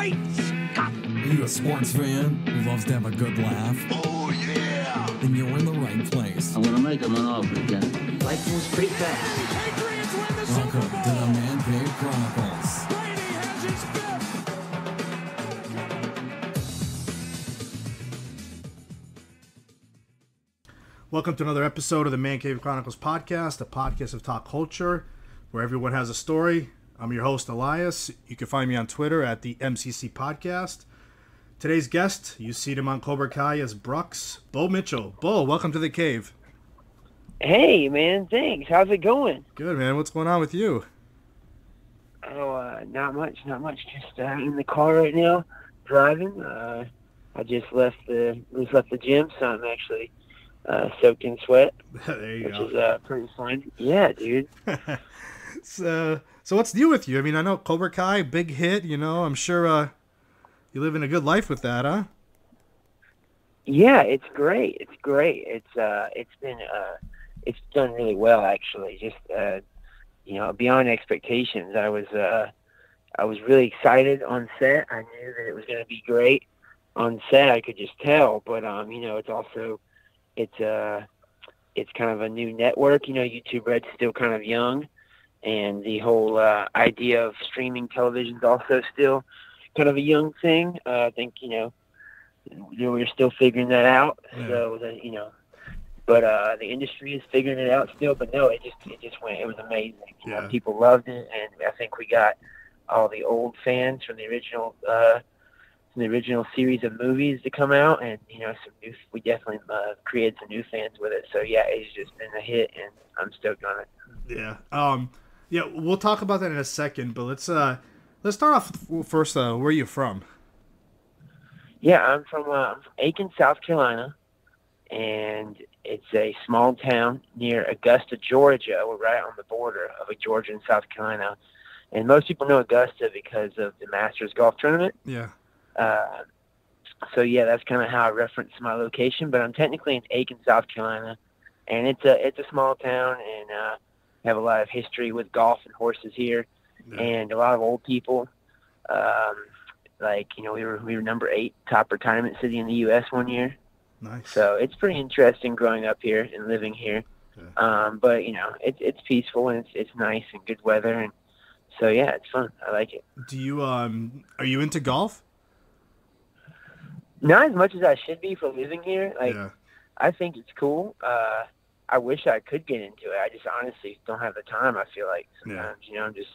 great Scott! Are you a sports fan who loves to have a good laugh? Oh, yeah! Then you're in the right place. I'm gonna make him an offer again. Life moves pretty fast. Patriots win the Welcome Super to the Man Cave Chronicles. Brady has his fifth! Welcome to another episode of the Man Cave Chronicles podcast, a podcast of talk culture where everyone has a story. I'm your host, Elias. You can find me on Twitter at the MCC Podcast. Today's guest, you see him on Cobra Kai as Brucks, Bo Mitchell. Bo, welcome to the cave. Hey man, thanks. How's it going? Good, man. What's going on with you? Oh, uh, not much, not much. Just uh, in the car right now, driving. Uh, I just left the just left the gym, so I'm actually uh, soaked in sweat, there you which go. is uh, pretty fun. Yeah, dude. so, so what's new with you? I mean, I know Cobra Kai, big hit. You know, I'm sure uh, you're living a good life with that, huh? Yeah, it's great. It's great. It's uh, it's been uh, it's done really well actually. Just uh, you know, beyond expectations. I was uh, I was really excited on set. I knew that it was going to be great on set. I could just tell. But um, you know, it's also it's uh, it's kind of a new network. You know, YouTube Red's still kind of young, and the whole uh, idea of streaming television is also still kind of a young thing. Uh, I think you know we're still figuring that out. Yeah. So that you know, but uh, the industry is figuring it out still. But no, it just it just went. It was amazing. You Yeah. know, people loved it, and I think we got all the old fans from the original uh, from the original series of movies to come out, and you know, some new. We definitely uh, created some new fans with it. So yeah, it's just been a hit, and I'm stoked on it. Yeah. Um. Yeah, we'll talk about that in a second, but let's uh, let's start off first. Uh, where are you from? Yeah, I'm from uh, I'm from Aiken, South Carolina, and it's a small town near Augusta, Georgia. We're right on the border of Georgia and South Carolina, and most people know Augusta because of the Masters golf tournament. Yeah. Uh, so yeah, that's kind of how I reference my location. But I'm technically in Aiken, South Carolina, and it's a it's a small town, and uh, have a lot of history with golf and horses here Yeah. and a lot of old people. Um, like you know, we were we were number eight top retirement city in the U.S. one year, Nice. so it's pretty interesting growing up here and living here. Um, but you know, it's it's peaceful and it's it's nice and good weather, and so yeah, it's fun. I like it. Do you um are you into golf? Not as much as I should be for living here. Like yeah. I think it's cool. Uh, I wish I could get into it. I just honestly don't have the time. I feel like Yeah. sometimes, you know, I'm just.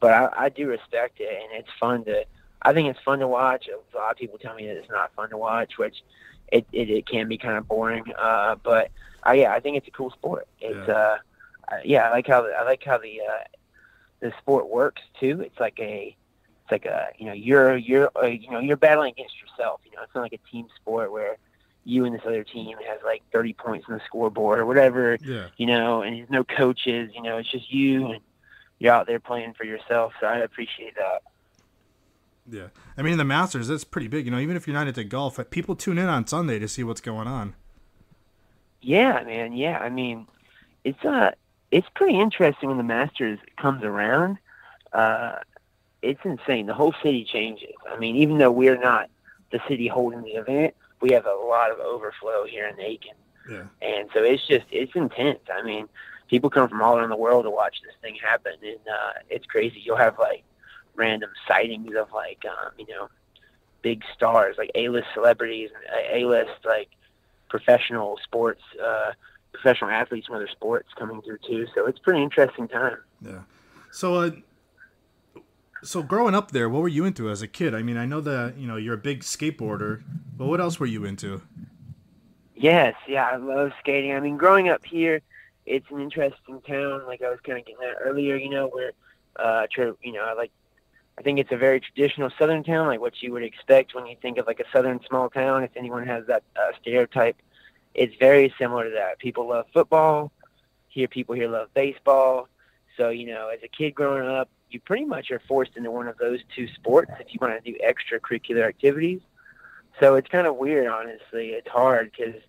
But I, I do respect it, and it's fun to. I think it's fun to watch. A lot of people tell me that it's not fun to watch, which it it, it can be kind of boring. Uh, but I, yeah, I think it's a cool sport. It's Yeah. uh, uh, yeah, I like how the, I like how the uh, the sport works too. It's like a it's like a you know you're you're uh, you know you're battling against yourself. You know, it's not like a team sport where you and this other team has like 30 points on the scoreboard or whatever, Yeah. you know, and there's no coaches, you know, it's just you and you're out there playing for yourself. So I appreciate that. Yeah. I mean, the Masters that's pretty big. You know, even if you're not into golf, people tune in on Sunday to see what's going on. Yeah, man. Yeah. I mean, it's uh it's pretty interesting when the Masters comes around. Uh it's insane. The whole city changes. I mean, even though we're not the city holding the event, we have a lot of overflow here in Aiken. Yeah. And so it's just it's intense. I mean, people come from all around the world to watch this thing happen and uh it's crazy. You'll have like random sightings of like um, you know, big stars, like A list celebrities A list like professional sports uh professional athletes from other sports coming through too. So it's pretty interesting time. Yeah. So, uh, so growing up there, what were you into as a kid? I mean, I know that you know you're a big skateboarder, but what else were you into? Yes, yeah, I love skating. I mean, growing up here, it's an interesting town. Like I was kind of getting at earlier, you know, where, uh, you know, I like, I think it's a very traditional Southern town, like what you would expect when you think of like a Southern small town. If anyone has that uh, stereotype, it's very similar to that. People love football. Here, people here love baseball. So, you know, as a kid growing up, you pretty much are forced into one of those two sports if you want to do extracurricular activities. So it's kind of weird, honestly. It's hard because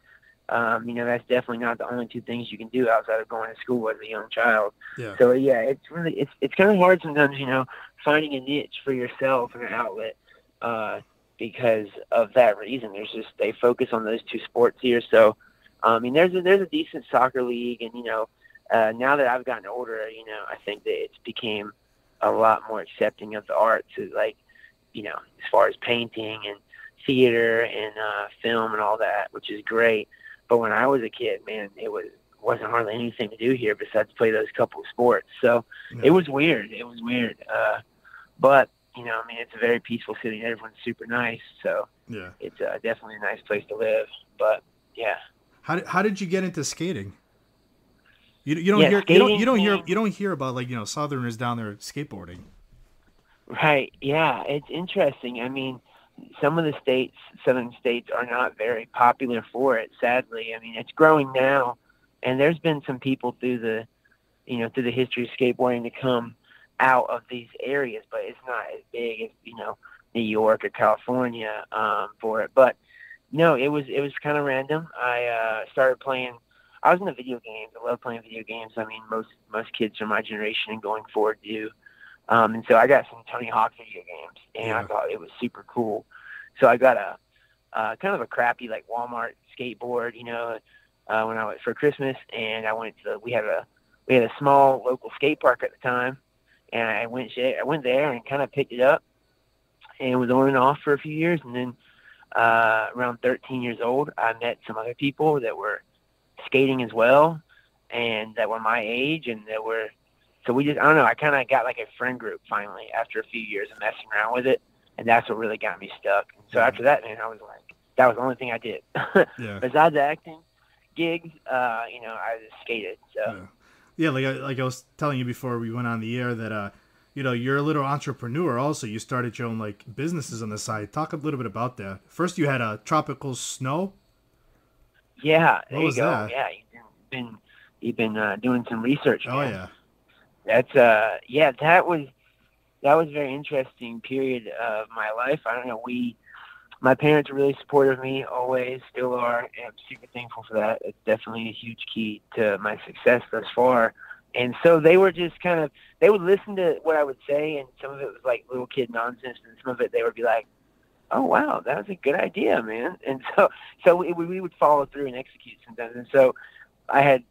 um, you know, that's definitely not the only two things you can do outside of going to school as a young child. Yeah. So yeah, it's really it's it's kind of hard sometimes, you know, finding a niche for yourself and an outlet. uh, because of that reason. There's just they focus on those two sports here. So, I mean, there's a, there's a decent soccer league, and you know, uh, now that I've gotten older, you know, I think that it's became a lot more accepting of the arts, like you know, as far as painting and theater and uh, film and all that, which is great. But when I was a kid, man, it was wasn't hardly anything to do here besides play those couple of sports. So Yeah. it was weird. It was weird. Uh, but you know, I mean, it's a very peaceful city. Everyone's super nice, so Yeah. it's uh, definitely a nice place to live. But yeah, How did, how did you get into skating? You, you don't Yeah, hear you don't you don't hear you don't hear about like you know Southerners down there skateboarding. Right. Yeah, it's interesting. I mean, some of the states, southern states, are not very popular for it. Sadly, I mean, it's growing now, and there's been some people through the, you know, through the history of skateboarding to come out of these areas, but it's not as big as you know New York or California um, for it. But no, it was it was kind of random. I uh, started playing. I was into video games. I love playing video games. I mean, most most kids from my generation and going forward do. Um, and so I got some Tony Hawk video games, and I thought it was super cool. So I got a uh, kind of a crappy like Walmart skateboard, you know, uh, when I was for Christmas, and I went to the, we had a we had a small local skate park at the time, and I went I went there and kind of picked it up, and was on and off for a few years, and then uh, around 13 years old, I met some other people that were skating as well, and that were my age, and that were so we just I don't know I kind of got like a friend group finally after a few years of messing around with it, and that's what really got me stuck. And so after that, man, I was like that was the only thing I did Yeah. besides acting gigs. Uh, you know, I just skated. So. Yeah. Yeah, like I, like I was telling you before we went on the air that uh you know you're a little entrepreneur also you started your own like businesses on the side talk a little bit about that first you had a tropical snow Yeah, there you go. that? Yeah, you've been you've been uh, doing some research. oh man. yeah That's uh yeah, that was that was a very interesting period of my life. I don't know, we my parents were really supportive of me, always, still are, and I'm super thankful for that. It's definitely a huge key to my success thus far. And so they were just kind of they would listen to what I would say and some of it was like little kid nonsense and some of it they would be like, Oh wow, that was a good idea, man. And so so we, we would follow through and execute sometimes. And so I had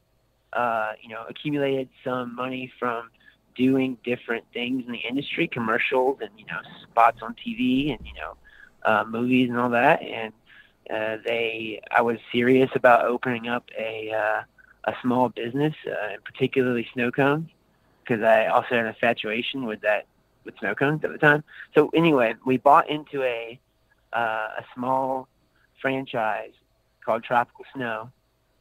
uh, you know, accumulated some money from doing different things in the industry, commercials and, you know, spots on TV and, you know, uh, movies and all that. And uh, they, I was serious about opening up a, uh, a small business, uh, and particularly snow cones, because I also had an infatuation with that, with snow cones at the time. So anyway, we bought into a, uh, a small franchise called Tropical Snow,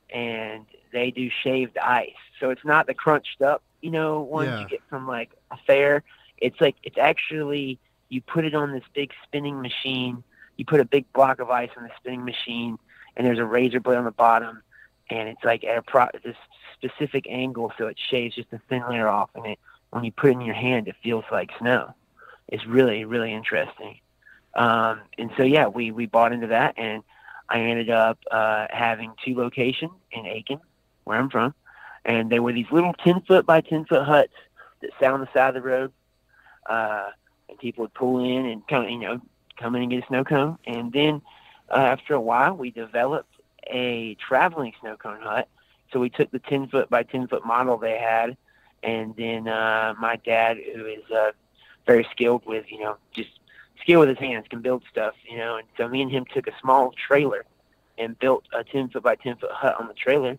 and they do shaved ice. So it's not the crunched up, you know, ones Yeah. you get from like a fair. It's like it's actually you put it on this big spinning machine. You put a big block of ice on the spinning machine, and there's a razor blade on the bottom, and it's like at a pro- this specific angle, so it shaves just a thin layer off. And it when you put it in your hand, it feels like snow. It's really really interesting. Um, and so yeah, we we bought into that, and I ended up uh, having two locations in Aiken, where I'm from, and they were these little ten foot by ten foot huts that sat on the side of the road, uh, and people would pull in and come, you know, come in and get a snow cone. And then uh, after a while, we developed a traveling snow cone hut. So we took the ten foot by ten foot model they had, and then uh, my dad, who is uh, very skilled with, you know, just skill with his hands, can build stuff, you know. And so me and him took a small trailer and built a 10 foot by 10 foot hut on the trailer.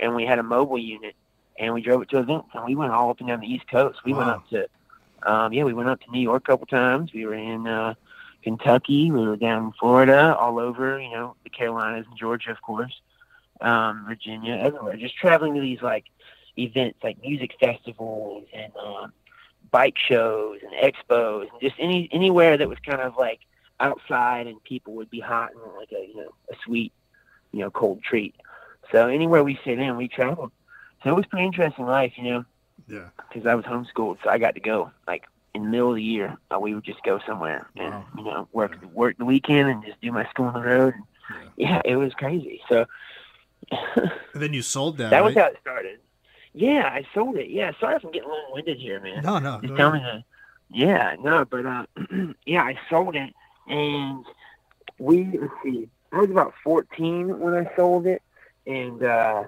And we had a mobile unit and we drove it to events and we went all up and down the East Coast. We went up to, um, yeah, we went up to New York a couple times. We were in uh, Kentucky. We were down in Florida, all over, you know, the Carolinas and Georgia, of course, um, Virginia, everywhere. Just traveling to these like events, like music festivals and um, bike shows and expos, and just any anywhere that was kind of like outside and people would be hot and like a you know a sweet you know cold treat. So anywhere we sit in, we traveled. So it was pretty interesting life, you know, yeah because I was homeschooled, so I got to go like in the middle of the year. Uh, we would just go somewhere and Wow. you know work work the weekend and just do my school on the road. And, yeah, it was crazy. So and then you sold that, that was how it started. Yeah, I sold it. Yeah, sorry if I'm getting long winded here, man. no no Just tell me the. Yeah, no, but uh, yeah, I sold it, and we let's see, I was about 14 when I sold it, and uh,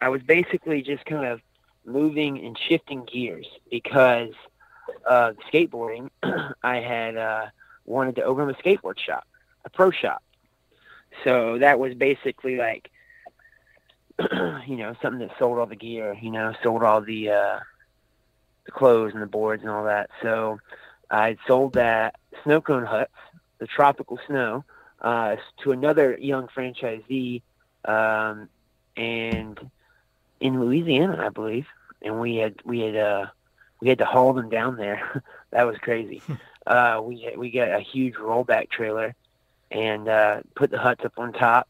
I was basically just kind of moving and shifting gears because uh, skateboarding. I had uh, wanted to open a skateboard shop, a pro shop. So that was basically like, you know, something that sold all the gear, you know, sold all the uh, the clothes and the boards and all that. So I sold that snow cone huts, the tropical snow, uh, to another young franchisee, um, and in Louisiana, I believe. And we had we had uh, we had to haul them down there. that was crazy. uh, we we got a huge rollback trailer and uh, put the huts up on top,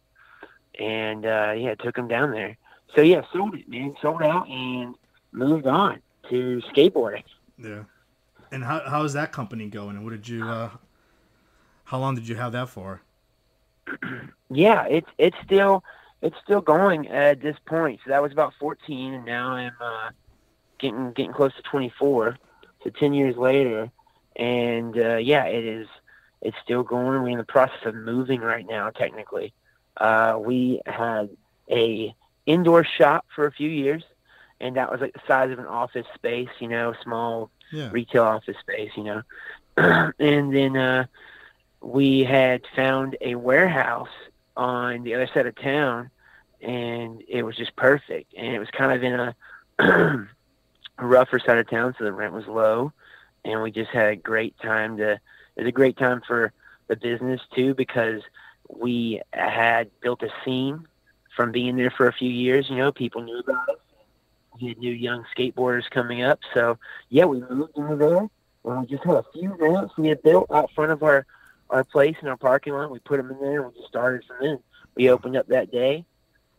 and uh, yeah, took them down there. So yeah, sold it, man. Sold out and moved on to skateboarding. Yeah. And how how's that company going? And what did you? Uh, how long did you have that for? Yeah, it's it's still it's still going at this point. So that was about 14, and now I'm uh, getting getting close to 24. So 10 years later, and uh, yeah, it is. It's still going. We're in the process of moving right now. Technically, uh, we had a indoor shop for a few years, and that was like the size of an office space. You know, small Yeah. retail office space, you know. and then uh, we had found a warehouse on the other side of town, and it was just perfect. And it was kind of in a, a rougher side of town, so the rent was low, and we just had a great time to. It was a great time for the business too because we had built a scene from being there for a few years. You know, people knew about us. We had new young skateboarders coming up, so yeah, we moved into there, and we just had a few ramps we had built out front of our our place in our parking lot. We put them in there, and we just started from then. We opened up that day,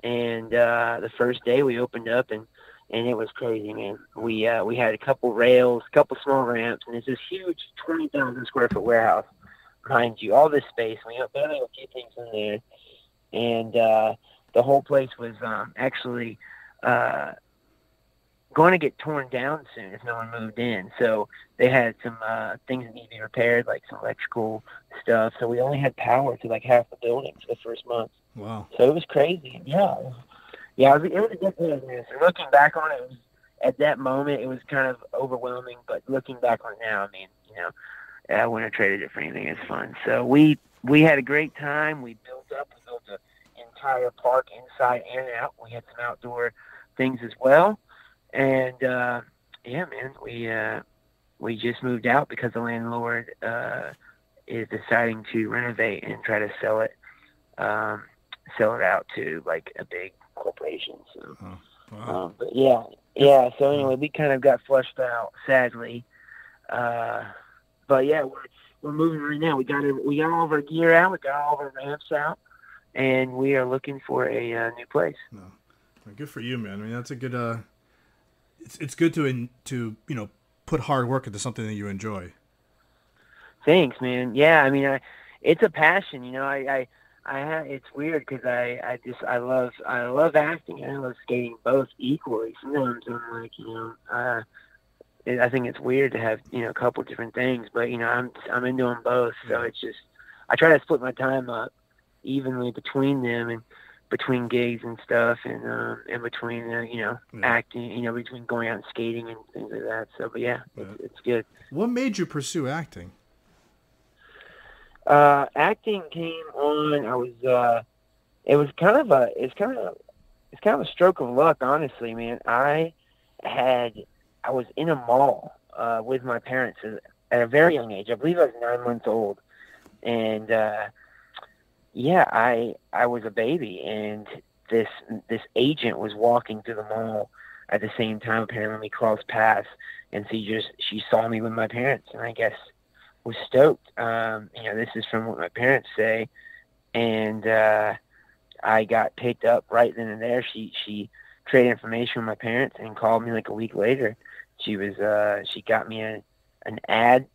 and uh, the first day we opened up, and and it was crazy, man. We uh, we had a couple rails, a couple small ramps, and it's this huge twenty thousand square foot warehouse behind you. All this space. We had barely a few things in there, and uh, the whole place was um, actually. Uh, going to get torn down soon if no one moved in. So they had some uh, things that need to be repaired, like some electrical stuff. So we only had power to like half the building for the first month. Wow. So it was crazy. Yeah, yeah, it was, it was a good business. And looking back on it, it was, at that moment, it was kind of overwhelming. But looking back on it now, I mean, you know, I wouldn't have traded it for anything. It's fun. So we we had a great time. We built up. We built an entire park inside and out. We had some outdoor things as well. And uh, yeah, man, we uh, we just moved out because the landlord uh, is deciding to renovate and try to sell it, um, sell it out to like a big corporation. So, Wow. um, but yeah, yeah. So anyway, we kind of got flushed out, sadly. Uh, but yeah, we're we're moving right now. We got it. We got all of our gear out. We got all of our ramps out, and we are looking for a uh, new place. Well, Good for you, man. I mean, that's a good. Uh, it's it's good to in, to you know put hard work into something that you enjoy. Thanks, man. Yeah, I mean, I, it's a passion. You know, I, I, I ha- it's weird because I, I just, I love, I love acting. and I love skating both equally. Sometimes I'm like, you know, uh, it, I think it's weird to have, you know, a couple different things, but you know, I'm, I'm into them both. So it's just, I try to split my time up evenly between them and between gigs and stuff, and um, and between, uh, you know, Yeah. acting, you know, between going out and skating and things like that. So, but yeah, it's, it's good. What made you pursue acting? Uh, acting came on. I was. Uh, it was kind of a. It's kind of. It's kind of a stroke of luck, honestly, man. I had. I was in a mall uh, with my parents at a very young age. I believe I was nine months old, and uh, yeah, I I was a baby, and this this agent was walking through the mall at the same time. Apparently, we crossed paths, and she just she saw me with my parents, and I guess was stoked. Um, you know, this is from what my parents say, and uh, I got picked up right then and there. She she traded information with my parents and called me like a week later. She was uh, she got me a, an ad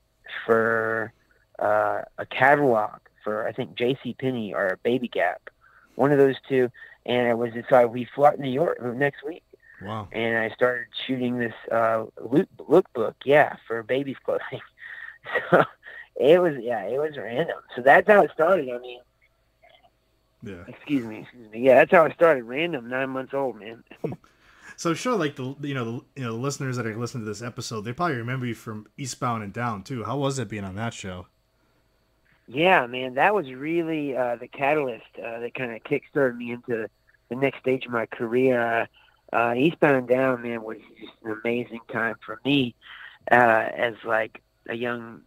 for uh, a catalog for I think J.C. Penney or Baby Gap, one of those two. And it was so I, we flew out to New York next week Wow. and I started shooting this uh, look, lookbook, yeah, for babies' clothing. So it was yeah, it was random. So that's how it started. I mean, Yeah. excuse me, excuse me. Yeah, that's how I started. Random, nine months old, man. So sure, like the you know the you know the listeners that are listening to this episode, they probably remember you from Eastbound and Down too. How was it being on that show? Yeah, man, that was really uh, the catalyst uh, that kind of kickstarted me into the next stage of my career. Uh, uh, Eastbound and Down, man, was just an amazing time for me uh, as like a young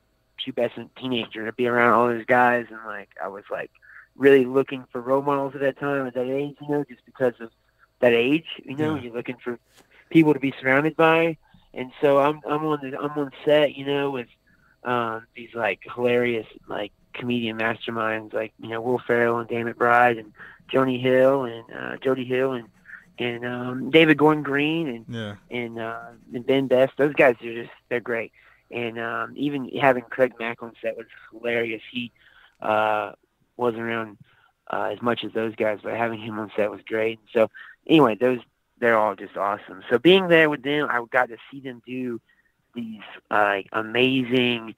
pubescent teenager to be around all those guys, and like I was like really looking for role models at that time at that age, you know, just because of that age, you know, Yeah. you're looking for people to be surrounded by, and so I'm I'm on the I'm on set, you know, with um, these like hilarious like comedian masterminds like you know Will Ferrell and Dan McBride and Joni Hill and uh, Jody Hill and and um, David Gordon Green and Yeah. and, uh, and Ben Best. Those guys are just they're great. And um, even having Craig Mack on set was hilarious. He uh, wasn't around uh, as much as those guys, but having him on set was great. So anyway, those they're all just awesome. So being there with them, I got to see them do these uh, amazing,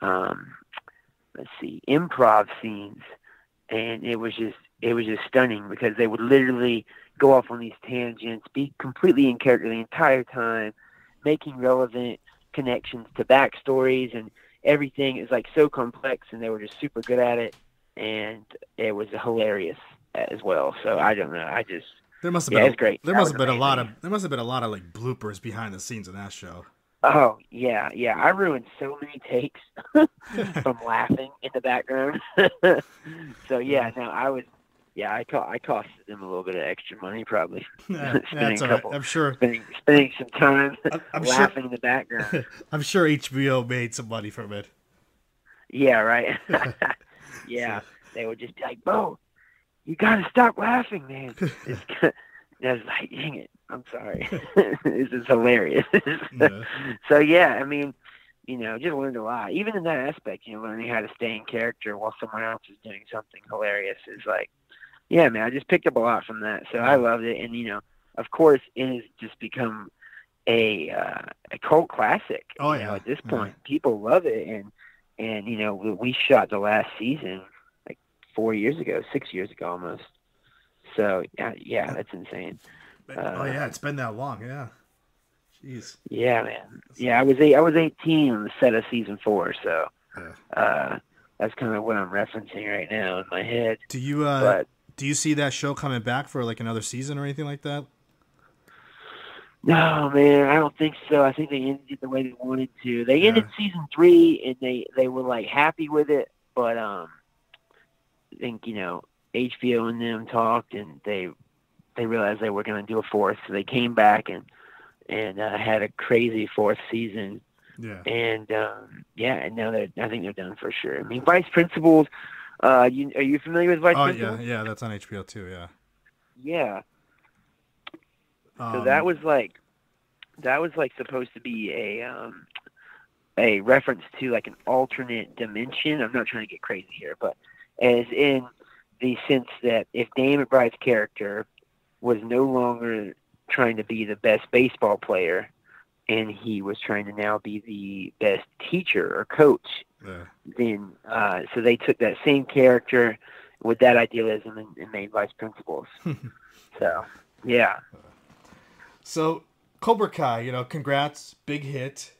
um, let's see, improv scenes, and it was just it was just stunning because they would literally go off on these tangents, be completely in character the entire time, making relevant connections to backstories and everything is like so complex, and they were just super good at it, and it was hilarious as well. So I don't know, I just There must have Yeah, been. it's great. There That must have been a lot of. There must have been a lot of like bloopers behind the scenes in that show. Oh yeah, yeah. I ruined so many takes from laughing in the background. so yeah, no, I was. Yeah, I co- I costed them a little bit of extra money, probably Yeah, that's a all right. couple. I'm sure. spending spending some time I'm, I'm sure. laughing in the background. I'm sure HBO made some money from it. yeah, right. Yeah, they would just be like, "Bo, you gotta stop laughing, man." It's, I was like, "Dang it, I'm sorry. this is hilarious." Yeah. so yeah, I mean, you know, just learned a lot. Even in that aspect, you know, learning how to stay in character while someone else is doing something hilarious is like, yeah, man, I just picked up a lot from that. So I loved it, and you know, of course, it has just become a uh, a cult classic. Oh, you yeah. know, at this Yeah. point, people love it, and and you know, we, we shot the last season like four years ago, six years ago almost. So yeah, yeah, that's insane. But- Uh, oh yeah, it's been that long. Yeah. Jeez. Yeah, man. Yeah, I was eight, I was 18 on the set of season four, so Yeah. uh, that's kind of what I'm referencing right now in my head. Do you uh But do you see that show coming back for like another season or anything like that? No, man, I don't think so. I think they ended it the way they wanted to. They Yeah. ended season three, and they they were like happy with it, but um, I think you know HBO and them talked, and they they realized they were going to do a fourth, so they came back and and uh, had a crazy fourth season. Yeah. and um, yeah, and now they're I think they're done for sure. I mean, Vice Principals. Uh, you are you familiar with Vice Oh Principals? yeah, yeah, that's on HBO too. Yeah. Yeah. So Um, that was like that was like supposed to be a um, a reference to like an alternate dimension. I'm not trying to get crazy here, but as in the sense that if Dan McBride's character was no longer trying to be the best baseball player and he was trying to now be the best teacher or coach yeah. then uh, so they took that same character with that idealism and, and made vice principals. so yeah, So Cobra Kai, you know, congrats, big hit.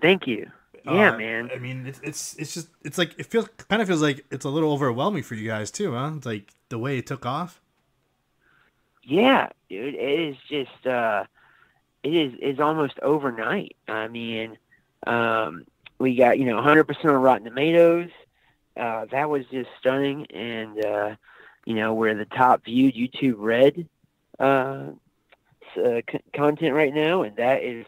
thank you. Yeah, Uh, man. I mean, it's it's it's just it's like it feels kind of feels like it's a little overwhelming for you guys too, huh? It's like the way it took off. Yeah, dude, it is just uh, it is is almost overnight. I mean, um, we got you know 100% on Rotten Tomatoes. Uh, that was just stunning, and uh, you know we're the top viewed YouTube Red uh, uh, c- content right now, and that is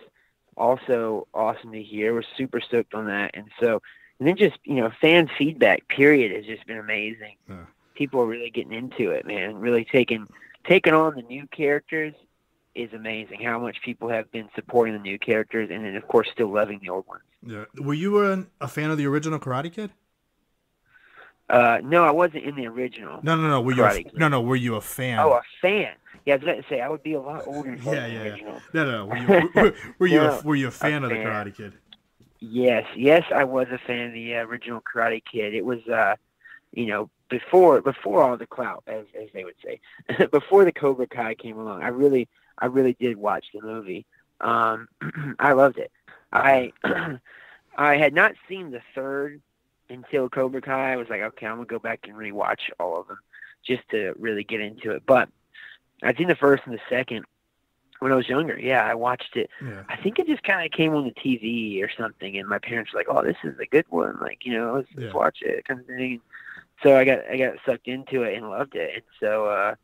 also awesome to hear. We're super stoked on that, and so and then just you know fan feedback. Period has just been amazing. Yeah. People are really getting into it, man. Really taking taking on the new characters is amazing. How much people have been supporting the new characters, and then of course still loving the old ones. Yeah. Were you a, a fan of the original Karate Kid? Uh, no, I wasn't in the original. No, no, no. Were you a, Kid. no, no? Were you a fan? Oh, a fan. Yeah, I was going to say I would be a lot older was yeah, the yeah, yeah. original. No, no. Were you were, were you No, a, were you a fan of the fan. Karate Kid? Yes, yes, I was a fan of the uh, original Karate Kid. It was, uh, you know, before before all the clout, as as they would say, before the Cobra Kai came along. I really, I really did watch the movie. Um, I loved it. I I had not seen the third until Cobra Kai. I was like, okay, I'm gonna go back and rewatch all of them just to really get into it. But I'd seen the first and the second when I was younger. Yeah, I watched it. Yeah. I think it just kind of came on the TV or something, and my parents were like, "Oh, this is a good one. Like, you know, let's, let's Yeah. watch it," kind of thing. So I got I got sucked into it and loved it. And so, uh,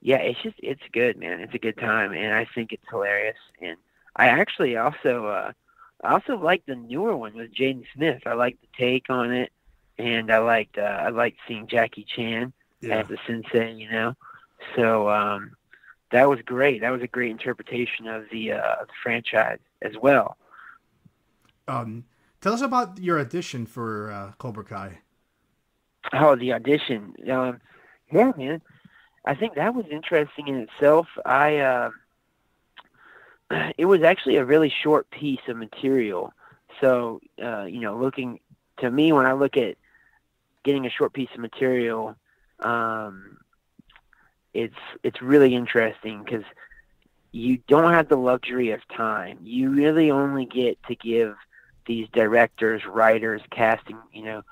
yeah, it's just it's good, man. It's a good time, and I think it's hilarious. And I actually also uh, I also like the newer one with Jaden Smith. I like the take on it, and I liked uh, I liked seeing Jackie Chan Yeah. as the sensei. You know, so um, that was great. That was a great interpretation of the uh, of the franchise as well. Um, tell us about your audition for uh, Cobra Kai. Oh, the audition. Um, yeah, man. I think that was interesting in itself. I uh, it was actually a really short piece of material. So, uh, you know, looking to me when I look at getting a short piece of material, um, it's it's really interesting because you don't have the luxury of time. You really only get to give these directors, writers, casting, you know,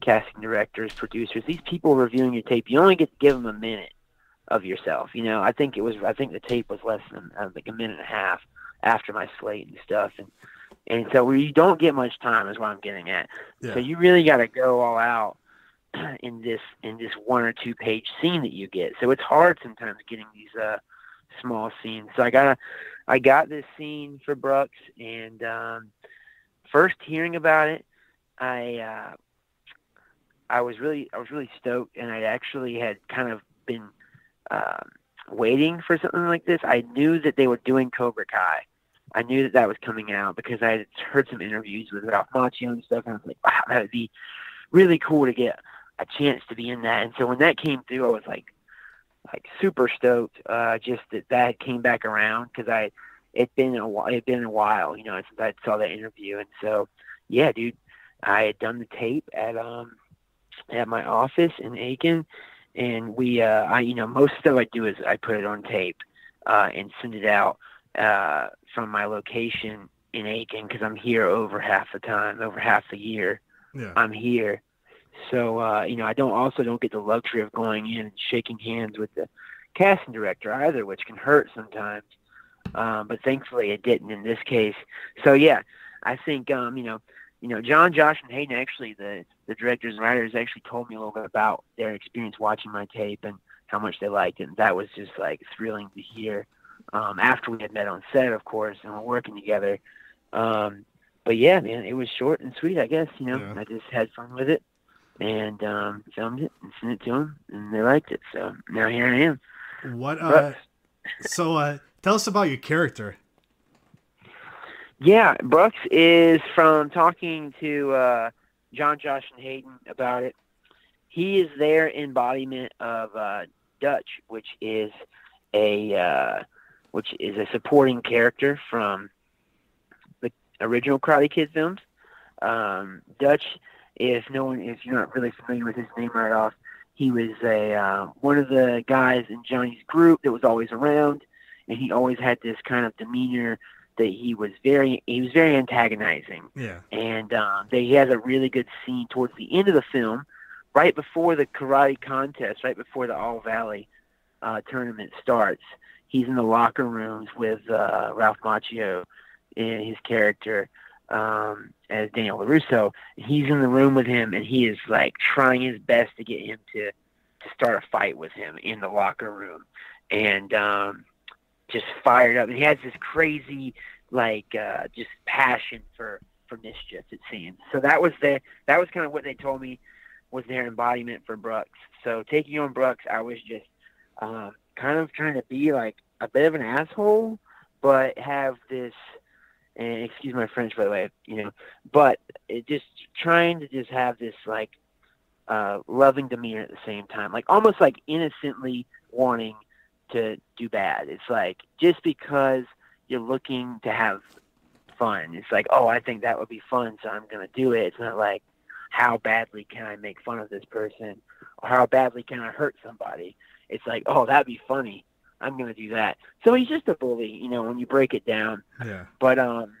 casting directors, producers, these people reviewing your tape, you only get to give them a minute of yourself. You know, I think it was, I think the tape was less than uh, like a minute and a half after my slate and stuff. And, and so where you don't get much time is what I'm getting at. Yeah. So you really got to go all out in this, in this one or two page scene that you get. So it's hard sometimes getting these, uh, small scenes. So I got, I got this scene for Brucks and, um, first hearing about it, I, uh, I was really I was really stoked, and I actually had kind of been um, waiting for something like this. I knew that they were doing Cobra Kai. I knew that that was coming out because I had heard some interviews with Ralph Macchio and stuff, and I was like, wow, that would be really cool to get a chance to be in that. And so when that came through, I was like, like super stoked. Uh, just that that came back around because I it'd been a while, it'd been a while, you know, since I saw that interview, and so yeah, dude, I had done the tape at um at my office in Aiken, and we, uh, I, you know, most stuff I do is I put it on tape uh, and send it out uh, from my location in Aiken because I'm here over half the time, over half the year Yeah. I'm here. So, uh, you know, I don't also don't get the luxury of going in and shaking hands with the casting director either, which can hurt sometimes. Um, but thankfully it didn't in this case. So yeah, I think, um, you know, you know, Jon, Josh, and Hayden actually, the the directors and writers actually told me a little bit about their experience watching my tape and how much they liked it. And that was just like thrilling to hear. Um, after we had met on set, of course, and we're working together. Um, but yeah, man, it was short and sweet. I guess you know, Yeah. I just had fun with it and um, filmed it and sent it to them, and they liked it. So now here I am. What? Uh, so, uh, tell us about your character. Yeah, Brucks is from talking to uh, Jon, Josh, and Hayden about it. He is their embodiment of uh, Dutch, which is a uh, which is a supporting character from the original Karate Kid films. Um, Dutch, if no one, if you're not really familiar with his name right off, he was a uh, one of the guys in Johnny's group that was always around, and he always had this kind of demeanor that he was very he was very antagonizing Yeah. and um, they, he has a really good scene towards the end of the film, right before the karate contest, right before the All Valley uh, tournament starts. He's in the locker rooms with uh, Ralph Macchio and his character um, as Daniel Larusso. He's in the room with him, and he is like trying his best to get him to to start a fight with him in the locker room, and um, just fired up. And he has this crazy like uh, just passion for for mischief. It seems so. That was the that was kind of what they told me was their embodiment for Brucks. So taking on Brucks, I was just um, kind of trying to be like a bit of an asshole, but have this. And excuse my French, by the way, you know, but it just trying to just have this like uh, loving demeanor at the same time, like almost like innocently wanting to do bad. It's like just because you're looking to have fun. It's like, oh, I think that would be fun, so I'm gonna do it. It's not like how badly can I make fun of this person or how badly can I hurt somebody. It's like, oh, that'd be funny. I'm gonna do that. So he's just a bully, you know, when you break it down. Yeah. But um,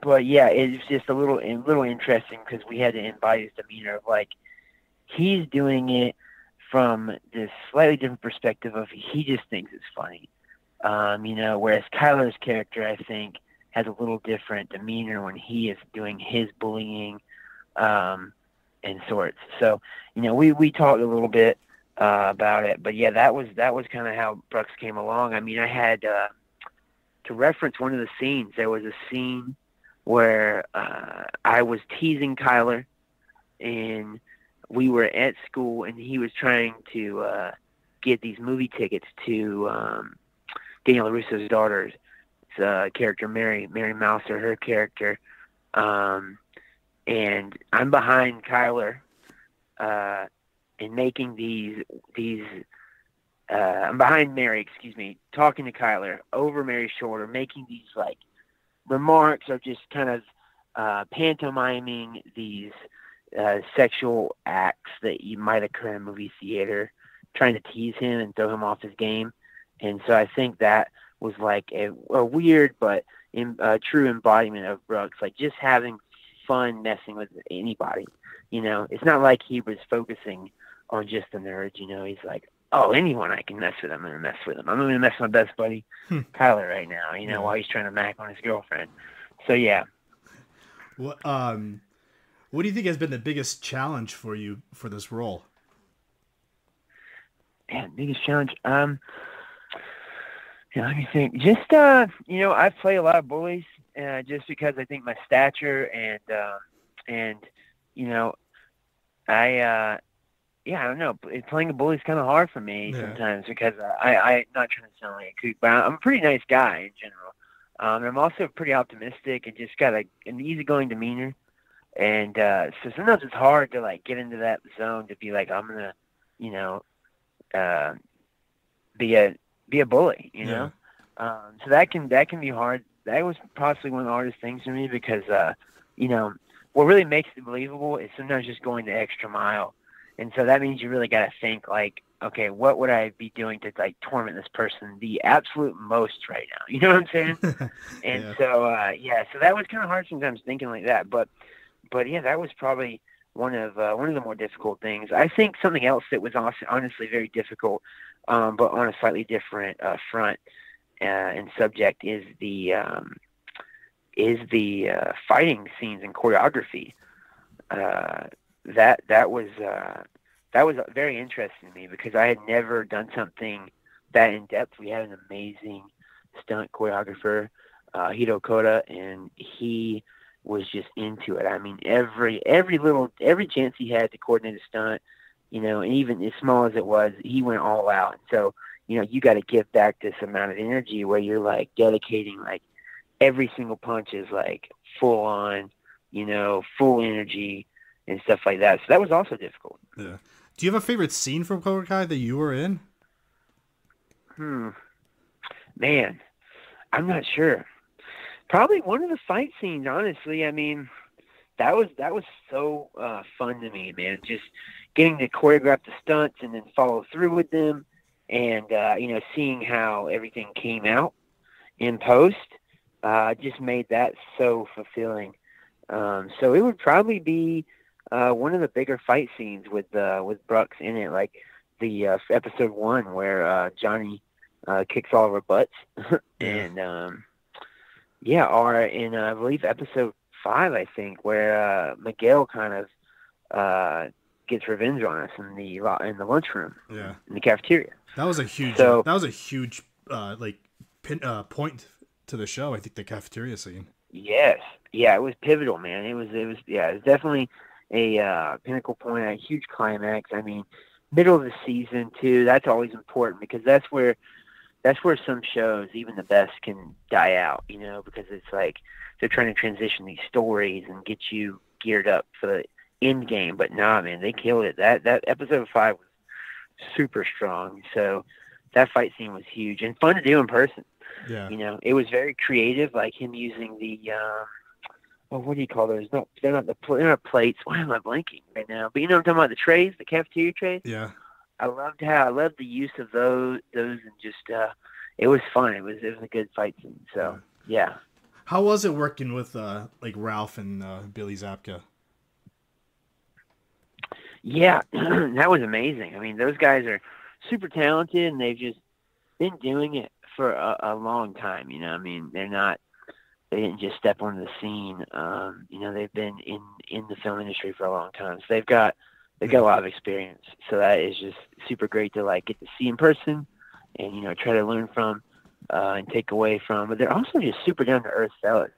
but yeah, it's just a little a little interesting because we had to embody his demeanor of like he's doing it from this slightly different perspective of he just thinks it's funny. Um, you know, whereas Kyler's character, I think, has a little different demeanor when he is doing his bullying um, and sorts. So, you know, we we talked a little bit uh, about it, but yeah, that was that was kind of how Brucks came along. I mean, I had uh, to reference one of the scenes. There was a scene where uh, I was teasing Kyler, and we were at school, and he was trying to uh, get these movie tickets to um, Daniel LaRusso's daughter's uh, character, Mary Mary Mouser, her character, um, and I'm behind Kyler, uh, and making these these. Uh, I'm behind Mary, excuse me, talking to Kyler over Mary's shoulder, making these like remarks or just kind of uh, pantomiming these uh, sexual acts that you might occur in a movie theater, trying to tease him and throw him off his game. And so I think that was like a, a weird but in, uh, true embodiment of Brucks, like just having fun messing with anybody. You know, it's not like he was focusing on just the nerds. You know, he's like, oh, anyone I can mess with, I'm gonna mess with him. I'm gonna mess with my best buddy Hmm. Kyler right now. You know, while he's trying to mac on his girlfriend. So yeah, What um, what do you think has been the biggest challenge for you for this role? man, biggest challenge. Um, yeah, let me think. Just uh, you know, I play a lot of bullies, uh, just because I think my stature and uh, and you know, I uh, yeah, I don't know. Playing a bully is kind of hard for me Yeah. sometimes because I I not trying to sound like a kook, but I'm a pretty nice guy in general. Um, and I'm also pretty optimistic and just got a, an easygoing demeanor. And uh, so sometimes it's hard to like get into that zone to be like I'm gonna, you know, uh, be a be a bully, you know. Um, so that can that can be hard. That was possibly one of the hardest things for me because uh, you know what really makes it believable is sometimes just going the extra mile, and so that means you really got to think like, okay, what would I be doing to like torment this person the absolute most right now? You know what I'm saying? And Yeah. so uh, yeah, so that was kind of hard sometimes thinking like that. But but yeah, that was probably one of uh, one of the more difficult things. I think something else that was honestly very difficult, um, but on a slightly different uh, front uh, and subject is the um, is the uh, fighting scenes and choreography. Uh, that that was uh, that was very interesting to me because I had never done something that in depth. We had an amazing stunt choreographer, Hiro and he was just into it. I mean, every every little every chance he had to coordinate a stunt, you know, and even as small as it was, he went all out. So, you know, you got to give back this amount of energy where you're like dedicating like every single punch is like full on, you know, full energy and stuff like that. So that was also difficult. Yeah. Do you have a favorite scene from Cobra Kai that you were in? Hmm. Man, I'm not sure. Probably one of the fight scenes, honestly. I mean, that was that was so uh, fun to me, man. Just getting to choreograph the stunts and then follow through with them, and uh, you know, seeing how everything came out in post, uh, just made that so fulfilling. Um, so it would probably be uh, one of the bigger fight scenes with uh, with Brucks in it, like the uh, episode one where uh, Johnny uh, kicks all of our butts, and um, yeah, or in uh, I believe episode five, I think, where uh, Miguel kind of uh, gets revenge on us in the in the lunchroom Yeah. in the cafeteria. That was a huge. So- that was a huge, uh, like, pin, uh, point to the show. I think the cafeteria scene. Yes, yeah, it was pivotal, man. It was it was yeah, it was definitely a uh, pinnacle point, a huge climax. I mean, middle of the season too. That's always important because that's where that's where some shows, even the best, can die out. You know, because it's like they're trying to transition these stories and get you geared up for the end game. But nah, man, they killed it. That that episode five was super strong. So that fight scene was huge and fun to do in person Yeah. You know, it was very creative, like him using the um, well, what do you call those? No, they're not the pl- they're not plates. Why am I blanking right now? But you know, what I'm talking about the trays, the cafeteria trays. Yeah. I loved how I loved the use of those those and just uh, it was fun. It was it was a good fight scene. So yeah. How was it working with uh like Ralph and uh, Billy Zabka? Yeah, that was amazing. I mean, those guys are super talented, and they've just been doing it for a, a long time. You know, I mean, they're not they didn't just step onto the scene. Um, you know, they've been in in the film industry for a long time, so they've got they've got a lot of experience. So that is just super great to like get to see in person, and you know, try to learn from uh, and take away from. But they're also just super down to earth fellas.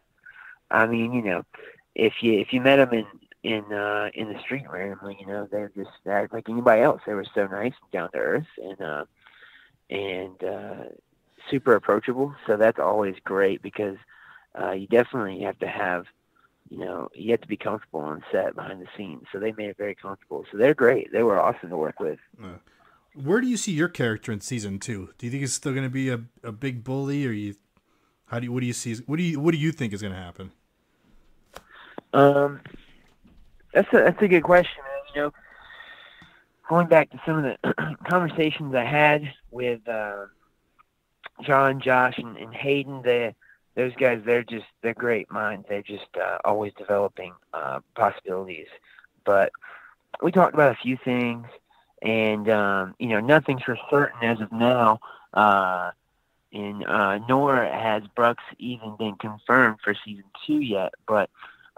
I mean, you know, if you if you met them in in uh in the street randomly you know they're just they're like anybody else they were so nice and down to earth and uh and uh super approachable so that's always great because uh you definitely have to have you know you have to be comfortable on set behind the scenes so they made it very comfortable so they're great they were awesome to work with Where do you see your character in season two? Do you think it's still going to be a, a big bully, or you? How do you? What do you see? What do you? What do you think is going to happen? Um, that's a that's a good question, man. You know, going back to some of the conversations I had with uh, Jon, Josh, and, and Hayden, they those guys they're just they're great minds. They're just uh, always developing uh, possibilities. But we talked about a few things, and um, you know, nothing's for certain as of now. Uh, and uh, nor has Brucks even been confirmed for season two yet, but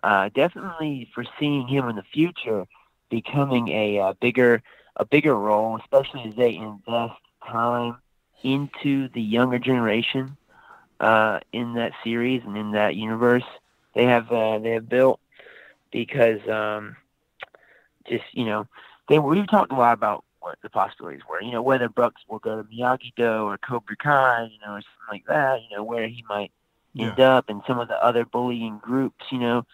uh, definitely foreseeing him in the future becoming a, uh bigger a bigger role, especially as they invest time into the younger generation uh, in that series and in that universe they have uh, they have built because um, just you know they we've talked a lot about what the possibilities were. You know whether Brucks will go to Miyagi Do or Cobra Kai, you know, or something like that. You know where he might end up and some of the other bullying groups. You know,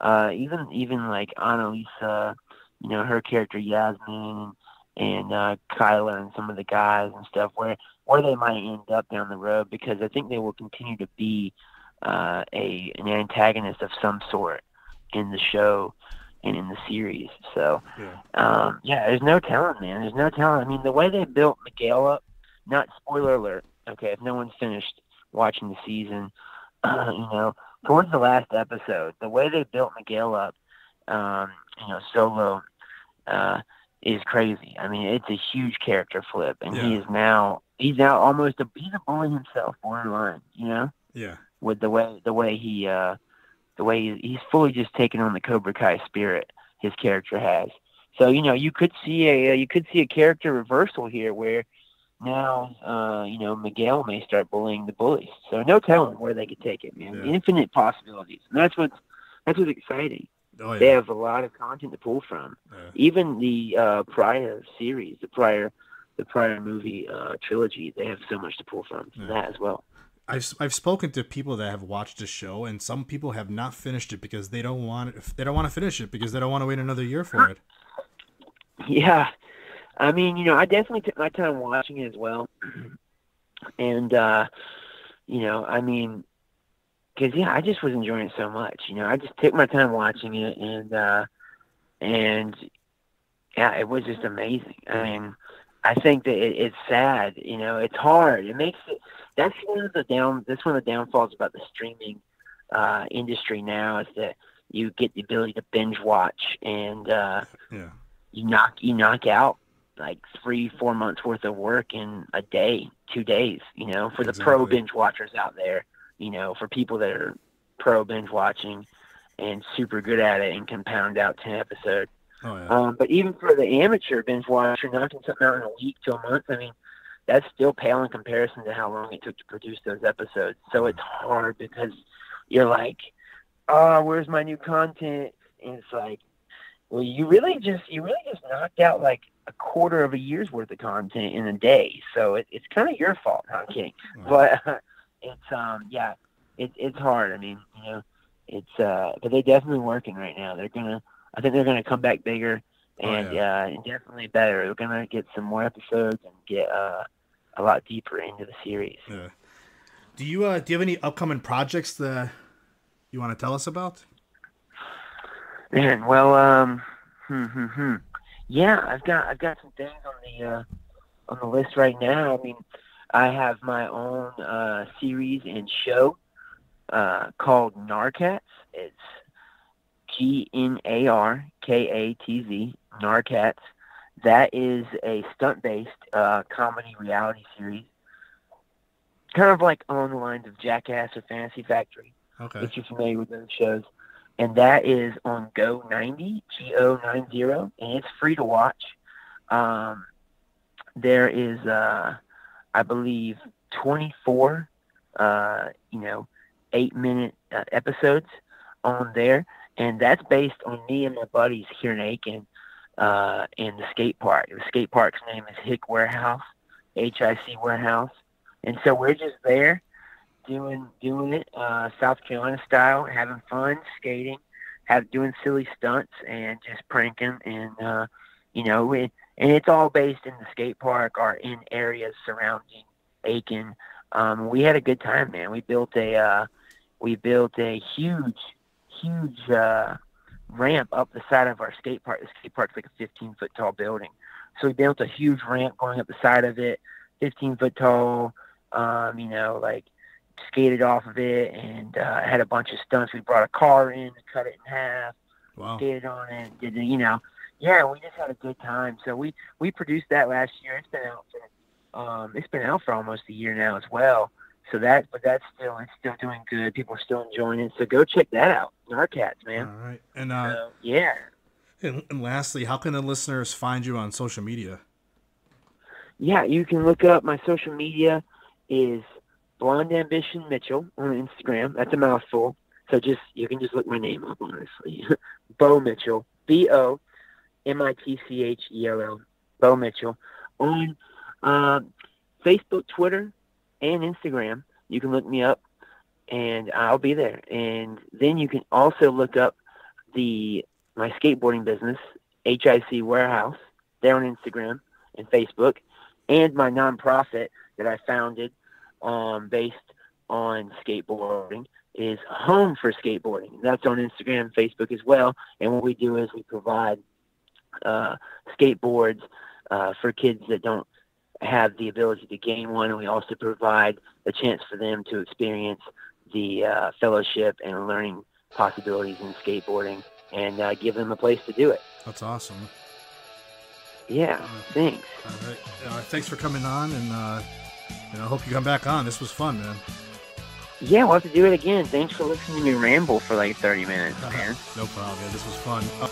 uh, even even like Annalisa, you know, her character Yasmin and uh, Kyler and some of the guys and stuff, where where they might end up down the road, because I think they will continue to be uh, a an antagonist of some sort in the show and in the series. So Yeah. um, yeah, there's no telling, man. There's no telling. I mean, the way they built Miguel up, not spoiler alert, okay, if no one's finished watching the season, uh, you know, towards the last episode, the way they built Miguel up, um, you know, solo, uh, is crazy. I mean, it's a huge character flip, and he is now he's now almost a he's a bully himself, borderline. You know, Yeah. with the way the way he uh, the way he, he's fully just taken on the Cobra Kai spirit his character has. So you know, you could see a uh, you could see a character reversal here where now uh, you know Miguel may start bullying the bullies. So no telling where they could take it, man. Yeah. Infinite possibilities, and that's what's that's what's exciting. Oh They have a lot of content to pull from. Yeah. Even the uh, prior series, the prior the prior movie uh, trilogy, they have so much to pull from, from Yeah. that as well. I've I've spoken to people that have watched the show, and some people have not finished it because they don't want it. They don't want to finish it because they don't want to wait another year for it. Yeah, I mean, you know, I definitely took my time watching it as well, and uh, you know, I mean, because yeah, I just was enjoying it so much. You know, I just took my time watching it, and uh, and yeah, it was just amazing. I mean, I think that it, it's sad. You know, it's hard. It makes it. That's one of the down. That's one of the downfalls about the streaming uh, industry now is that you get the ability to binge watch and. Uh, Yeah. you knock you knock out like three four months worth of work in a day two days you know for the pro binge watchers out there you know for people that are pro binge watching and super good at it and can pound out 10 episodes Oh yeah. um, but even for the amateur binge watcher knocking something out in a week to a month i mean that's still pale in comparison to how long it took to produce those episodes so it's hard because you're like oh where's my new content and it's like well, you really just you really just knocked out like a quarter of a year's worth of content in a day. So it, it's kind of your fault. No, I'm kidding, but it's um yeah, it, it's hard. I mean, you know, it's uh, but they're definitely working right now. They're gonna, I think they're gonna come back bigger Oh, and yeah. uh, and definitely better. They're gonna get some more episodes and get uh a lot deeper into the series. Yeah. Do you uh, do you have any upcoming projects that you want to tell us about? Man, well, um, hmm, hmm, hmm. Yeah, I've got I've got some things on the uh, on the list right now. I mean, I have my own uh, series and show uh, called Gnarkatz. It's G N A R K A T Z Gnarkatz. That is a stunt based uh, comedy reality series, kind of like on the lines of Jackass or Fantasy Factory Okay. if you're familiar with those shows. And that is on Go 90, G O 90, and it's free to watch. Um, there is, uh, I believe, 24, uh, you know, eight minute uh, episodes on there. And that's based on me and my buddies here in Aiken uh, in the skate park. The skate park's name is HIC Warehouse, H I C Warehouse. And so we're just there doing doing it uh, South Carolina style, having fun, skating, have doing silly stunts, and just pranking, and uh, you know, it, and it's all based in the skate park or in areas surrounding Aiken. Um, we had a good time, man. We built a uh, we built a huge, huge uh, ramp up the side of our skate park. The skate park's like a 15 foot tall building, so we built a huge ramp going up the side of it, 15 foot tall. Um, you know, like skated off of it and uh, had a bunch of stunts. We brought a car in, cut it in half, Wow. skated on it, did you know, yeah, we just had a good time. So we we produced that last year. It's been out for um, it's been out for almost a year now as well. So that, but that's still it's still doing good. People are still enjoying it. So go check that out, Gnarkatz, All man. right. And uh, So, yeah. and, and lastly, how can the listeners find you on social media? Yeah, you can look up my social media is Blonde Ambition Mitchell on Instagram. That's a mouthful. So just you can just look my name up honestly. Bo Mitchell. B O M I T C H E L L. Bo Mitchell. On um, Facebook, Twitter, and Instagram. You can look me up and I'll be there. And then you can also look up the my skateboarding business, HIC Warehouse, there on Instagram and Facebook and my nonprofit that I founded um, based on skateboarding is Home for Skateboarding. That's on Instagram and Facebook as well. And what we do is we provide uh, skateboards uh, for kids that don't have the ability to gain one. And we also provide a chance for them to experience the uh, fellowship and learning possibilities in skateboarding and uh, give them a place to do it. That's awesome. Yeah, thanks. All right. Uh, thanks for coming on, and uh, and I hope you come back on. This was fun, man. Yeah, we'll have to do it again. Thanks for listening to me ramble for like 30 minutes, man. no problem. Yeah, this was fun. Uh,